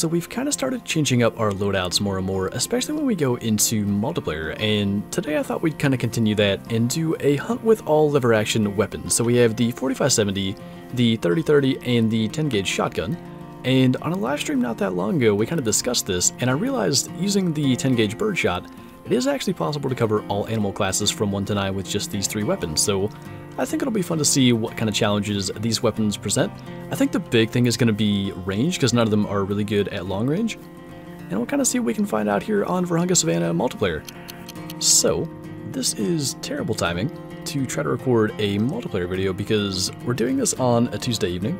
So we've kind of started changing up our loadouts more and more, especially when we go into multiplayer, and today I thought we'd kind of continue that and do a hunt with all lever action weapons. So we have the 4570, the 3030, and the 10 gauge shotgun. And on a live stream not that long ago, we kind of discussed this, and I realized using the 10 gauge birdshot, it is actually possible to cover all animal classes from 1 to 9 with just these three weapons. So I think it'll be fun to see what kind of challenges these weapons present. I think the big thing is going to be range, because none of them are really good at long range. And we'll kind of see what we can find out here on Vurhonga Savanna multiplayer. So, this is terrible timing to try to record a multiplayer video because we're doing this on a Tuesday evening,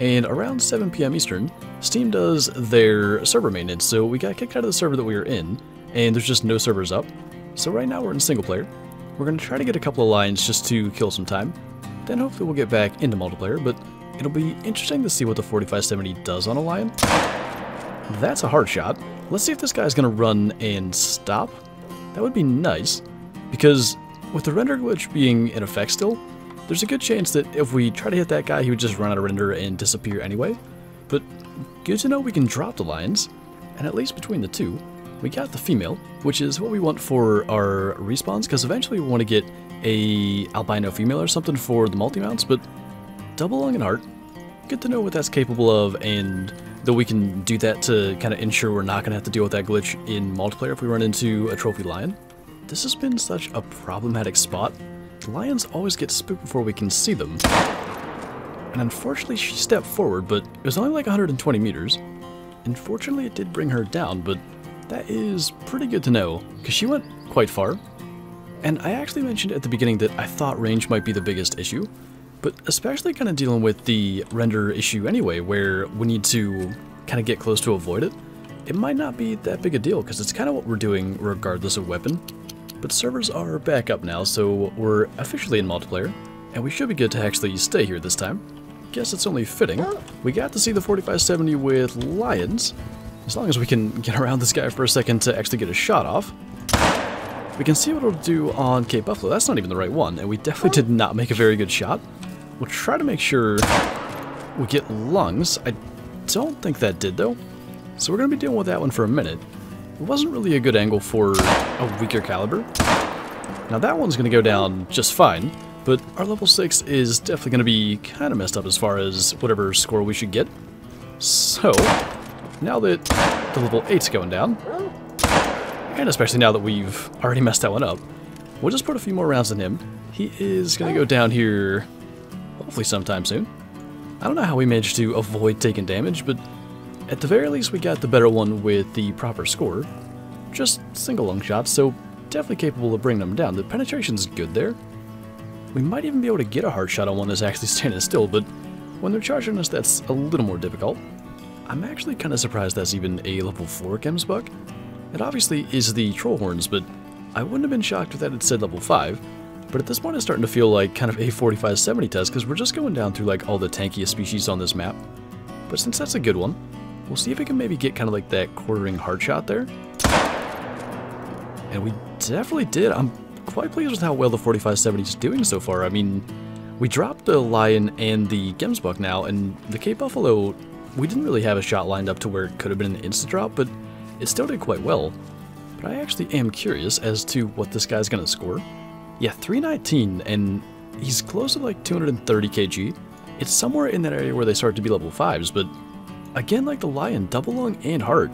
and around 7 p.m. Eastern, Steam does their server maintenance, so we got kicked out of the server that we were in, and there's just no servers up. So right now we're in single player, we're going to try to get a couple of lines just to kill some time. Then hopefully we'll get back into multiplayer, but it'll be interesting to see what the 4570 does on a lion. That's a hard shot. Let's see if this guy's going to run and stop. That would be nice, because with the render glitch being in effect still, there's a good chance that if we try to hit that guy, he would just run out of render and disappear anyway. But good to know we can drop the lions, and at least between the two, we got the female, which is what we want for our respawns, because eventually we want to get a albino female or something for the multi-mounts, but double lung and heart, good to know what that's capable of, and that we can do that to kind of ensure we're not going to have to deal with that glitch in multiplayer if we run into a trophy lion. This has been such a problematic spot. Lions always get spooked before we can see them. And unfortunately she stepped forward, but it was only like 120 meters. Unfortunately it did bring her down, but that is pretty good to know, because she went quite far. And I actually mentioned at the beginning that I thought range might be the biggest issue, but especially kind of dealing with the render issue anyway, where we need to kind of get close to avoid it, it might not be that big a deal, because it's kind of what we're doing regardless of weapon. But servers are back up now, so we're officially in multiplayer, and we should be good to actually stay here this time. Guess it's only fitting. Oh. We got to see the 4570 with Lions, as long as we can get around this guy for a second to actually get a shot off. We can see what it'll do on Cape Buffalo. That's not even the right one, and we definitely did not make a very good shot. We'll try to make sure we get lungs. I don't think that did, though. So we're going to be dealing with that one for a minute. It wasn't really a good angle for a weaker caliber. Now that one's going to go down just fine, but our level 6 is definitely going to be kind of messed up as far as whatever score we should get. So, now that the level 8's going down, and especially now that we've already messed that one up, we'll just put a few more rounds in him. He is going to go down here hopefully sometime soon. I don't know how we managed to avoid taking damage, but at the very least we got the better one with the proper score. Just single lung shots, so definitely capable of bringing them down. The penetration's good there. We might even be able to get a hard shot on one that's actually standing still, but when they're charging us, that's a little more difficult. I'm actually kind of surprised that's even a level 4 Gemsbuck. It obviously is the Troll Horns, but I wouldn't have been shocked if that had said level 5. But at this point it's starting to feel like kind of a 4570 test, because we're just going down through like all the tankiest species on this map. But since that's a good one, we'll see if we can maybe get kind of like that quartering hard shot there. And we definitely did. I'm quite pleased with how well the 4570 is doing so far. I mean, we dropped the Lion and the Gemsbuck now, and the Cape Buffalo we didn't really have a shot lined up to where it could have been an insta drop, but it still did quite well. But I actually am curious as to what this guy's going to score. Yeah, 319, and he's close to like 230 kg. It's somewhere in that area where they start to be level 5s, but again, like the Lion, double lung and heart.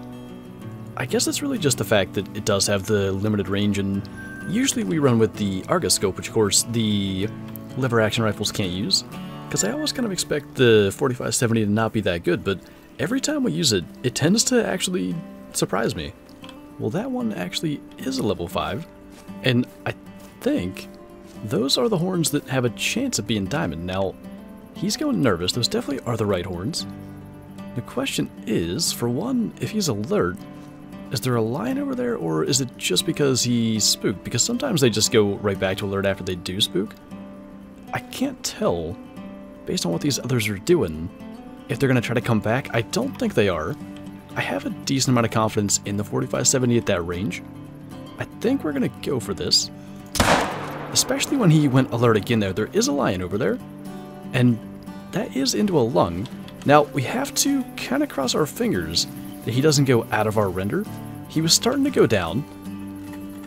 I guess it's really just the fact that it does have the limited range, and usually we run with the Argus scope, which of course the lever action rifles can't use. Because I always kind of expect the 4570 to not be that good, but every time we use it, it tends to actually surprise me. Well, that one actually is a level 5, and I think those are the horns that have a chance of being diamond. Now, he's going nervous. Those definitely are the right horns. The question is, for one, if he's alert, is there a lion over there, or is it just because he's spooked? Because sometimes they just go right back to alert after they do spook. I can't tell based on what these others are doing, if they're going to try to come back, I don't think they are. I have a decent amount of confidence in the 4570 at that range. I think we're going to go for this. Especially when he went alert again there. There is a lion over there. And that is into a lung. Now, we have to kind of cross our fingers that he doesn't go out of our render. He was starting to go down.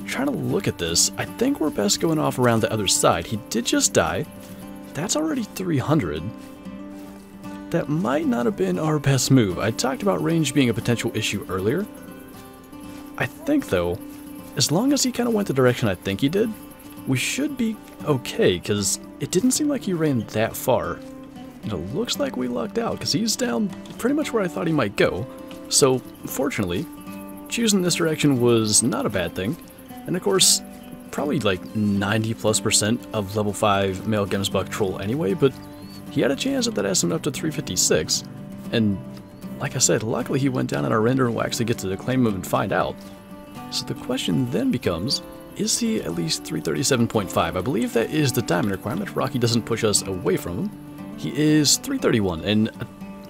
Trying to look at this, I think we're best going off around the other side. He did just die. That's already 300. That might not have been our best move. I talked about range being a potential issue earlier. I think, though, as long as he kind of went the direction I think he did, we should be okay, because it didn't seem like he ran that far. And it looks like we lucked out, because he's down pretty much where I thought he might go. So, fortunately, choosing this direction was not a bad thing. And of course, probably like 90 plus percent of level 5 male Gemsbok troll anyway, but he had a chance at that estimate up to 356. And like I said, luckily he went down in our render and we'll actually get to claim him and find out. So the question then becomes, is he at least 337.5? I believe that is the diamond requirement. Rocky doesn't push us away from him. He is 331 and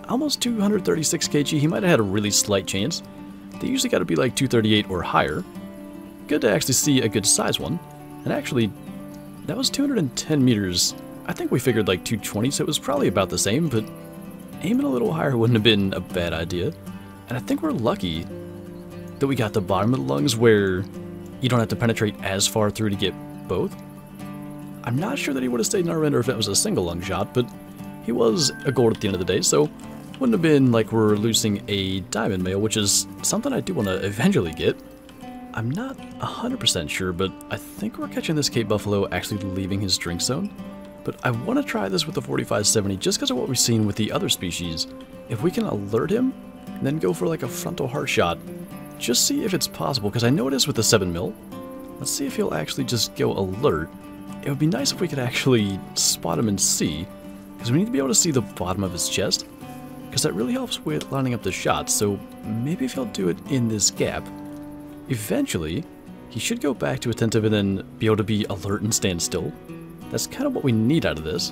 almost 236 kg. He might have had a really slight chance. They usually got to be like 238 or higher. Good to actually see a good size one. And actually, that was 210 meters. I think we figured like 220, so it was probably about the same, but aiming a little higher wouldn't have been a bad idea. And I think we're lucky that we got the bottom of the lungs where you don't have to penetrate as far through to get both. I'm not sure that he would have stayed in our render if it was a single lung shot, but he was a gold at the end of the day, so wouldn't have been like we're losing a diamond male, which is something I do want to eventually get. I'm not 100% sure, but I think we're catching this Cape Buffalo actually leaving his drink zone. But I want to try this with the 4570 just because of what we've seen with the other species. If we can alert him, then go for like a frontal heart shot, just see if it's possible, because I know it is with the 7 mil. Let's see if he'll actually just go alert. It would be nice if we could actually spot him and see, because we need to be able to see the bottom of his chest, because that really helps with lining up the shots, so maybe if he'll do it in this gap, Eventually, he should go back to attentive and then be able to be alert and stand still. That's kind of what we need out of this.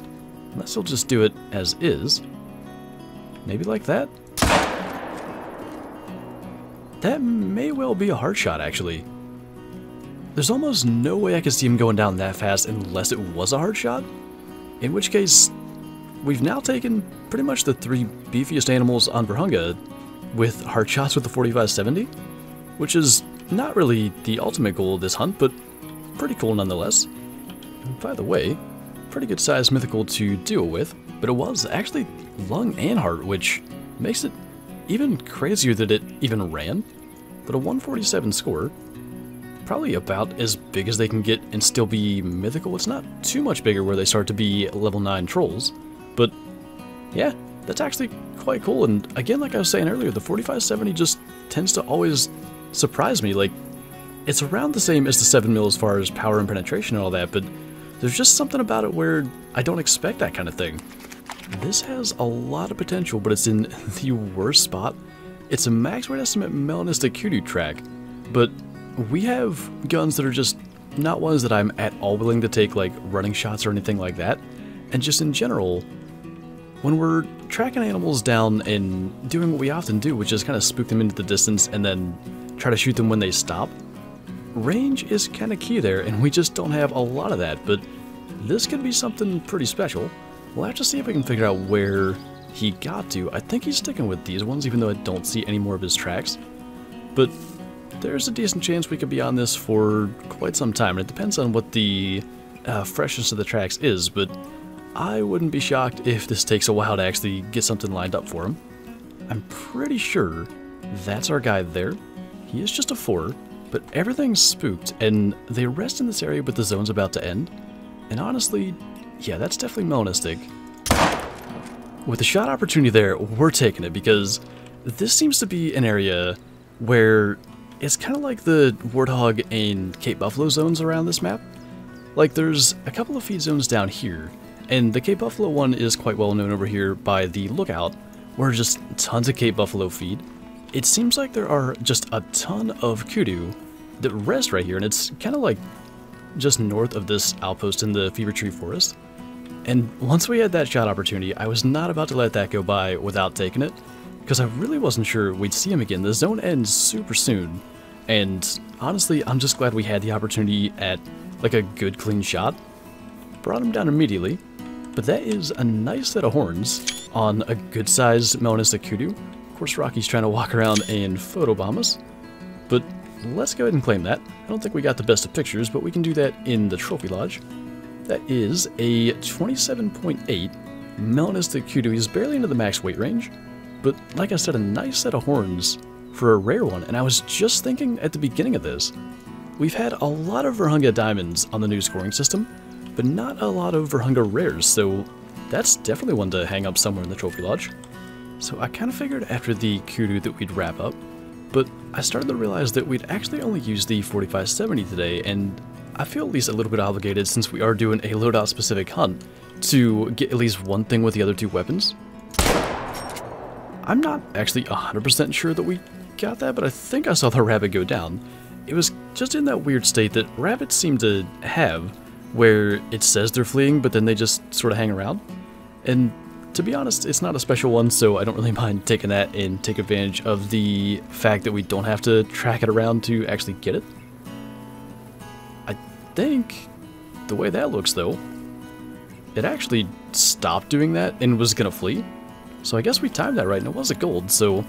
Unless he'll just do it as is. Maybe like that? That may well be a hard shot, actually. There's almost no way I could see him going down that fast unless it was a hard shot. In which case, we've now taken pretty much the three beefiest animals on Vurhonga with hard shots with the 4570, which is not really the ultimate goal of this hunt, but pretty cool nonetheless. And by the way, pretty good sized mythical to deal with, but it was actually lung and heart, which makes it even crazier that it even ran. But a 147 score, probably about as big as they can get and still be mythical. It's not too much bigger where they start to be level 9 trolls, but yeah, that's actually quite cool. And again, like I was saying earlier, the 4570 just tends to always surprised me. Like, it's around the same as the 7 mil as far as power and penetration and all that, but there's just something about it where I don't expect that kind of thing. This has a lot of potential, but it's in the worst spot. It's a max rate estimate melanistic kudu track, but we have guns that are just not ones that I'm at all willing to take like running shots or anything like that. And just in general, when we're tracking animals down and doing what we often do, which is kind of spook them into the distance and then try to shoot them when they stop. Range is kind of key there, and we just don't have a lot of that, but this could be something pretty special. We'll have to see if we can figure out where he got to. I think he's sticking with these ones, even though I don't see any more of his tracks. But there's a decent chance we could be on this for quite some time, and it depends on what the uh, freshness of the tracks is, but I wouldn't be shocked if this takes a while to actually get something lined up for him. I'm pretty sure that's our guy there. He is just a 4, but everything's spooked, and they rest in this area but the zone's about to end. And honestly, yeah, that's definitely melanistic. With the shot opportunity there, we're taking it because this seems to be an area where it's kind of like the Warthog and Cape Buffalo zones around this map. Like there's a couple of feed zones down here, and the Cape Buffalo one is quite well known over here by the lookout, where just tons of Cape Buffalo feed. It seems like there are just a ton of kudu that rest right here, and it's kind of like just north of this outpost in the Fever Tree Forest. And once we had that shot opportunity, I was not about to let that go by without taking it, because I really wasn't sure we'd see him again. The zone ends super soon, and honestly, I'm just glad we had the opportunity at like a good clean shot. Brought him down immediately, but that is a nice set of horns on a good sized melanistic kudu course, Rocky's trying to walk around and photobomb us. But let's go ahead and claim that. I don't think we got the best of pictures, but we can do that in the Trophy Lodge. That is a 27.8 Melanistic Kudu. He's barely into the max weight range, but like I said, a nice set of horns for a rare one. And I was just thinking at the beginning of this, we've had a lot of Vurhonga diamonds on the new scoring system, but not a lot of Vurhonga rares, so that's definitely one to hang up somewhere in the Trophy Lodge. So I kind of figured after the Kudu that we'd wrap up, but I started to realize that we'd actually only used the 4570 today, and I feel at least a little bit obligated since we are doing a loadout specific hunt to get at least one thing with the other two weapons. I'm not actually 100% sure that we got that, but I think I saw the rabbit go down. It was just in that weird state that rabbits seem to have, where it says they're fleeing, but then they just sort of hang around. And to be honest, it's not a special one, so I don't really mind taking that and take advantage of the fact that we don't have to track it around to actually get it. I think the way that looks, though, it actually stopped doing that and was gonna flee. So I guess we timed that right, and it was a gold, so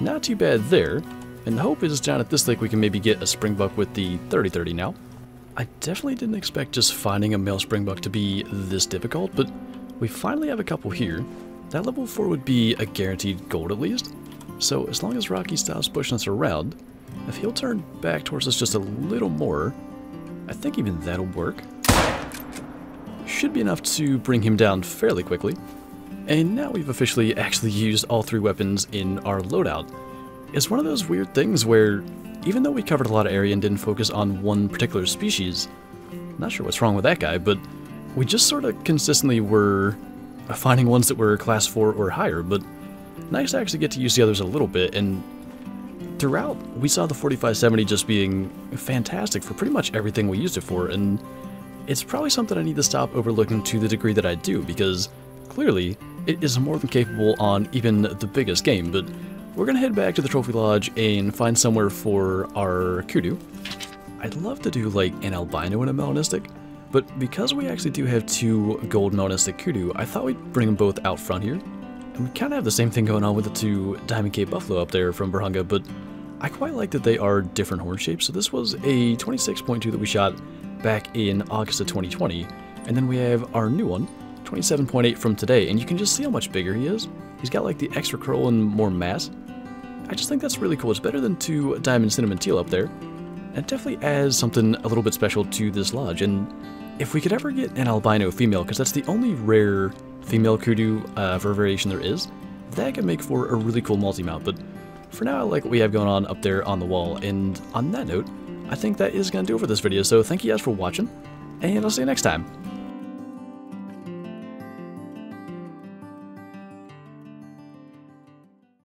not too bad there. And the hope is down at this lake we can maybe get a springbuck with the 30-30 now. I definitely didn't expect just finding a male springbuck to be this difficult, but we finally have a couple here. That level 4 would be a guaranteed gold at least. So as long as Rocky stops pushing us around, if he'll turn back towards us just a little more, I think even that'll work. Should be enough to bring him down fairly quickly. And now we've officially actually used all three weapons in our loadout. It's one of those weird things where, even though we covered a lot of area and didn't focus on one particular species, not sure what's wrong with that guy, but we just sort of consistently were finding ones that were class 4 or higher, but nice to actually get to use the others a little bit, and throughout, we saw the 4570 just being fantastic for pretty much everything we used it for, and it's probably something I need to stop overlooking to the degree that I do, because clearly, it is more than capable on even the biggest game, but we're gonna head back to the Trophy Lodge and find somewhere for our Kudu. I'd love to do like an albino and a melanistic, but because we actually do have two gold melanistic kudu, I thought we'd bring them both out front here. And we kind of have the same thing going on with the two Diamond Cape Buffalo up there from Vurhonga, but I quite like that they are different horn shapes. So this was a 26.2 that we shot back in August of 2020, and then we have our new one, 27.8 from today, and you can just see how much bigger he is. He's got like the extra curl and more mass. I just think that's really cool. It's better than two Diamond Cinnamon Teal up there. It definitely adds something a little bit special to this lodge, and if we could ever get an albino female, because that's the only rare female kudu uh, variation there is, that could make for a really cool multi-mount, but for now I like what we have going on up there on the wall, and on that note, I think that is going to do it for this video, so thank you guys for watching, and I'll see you next time.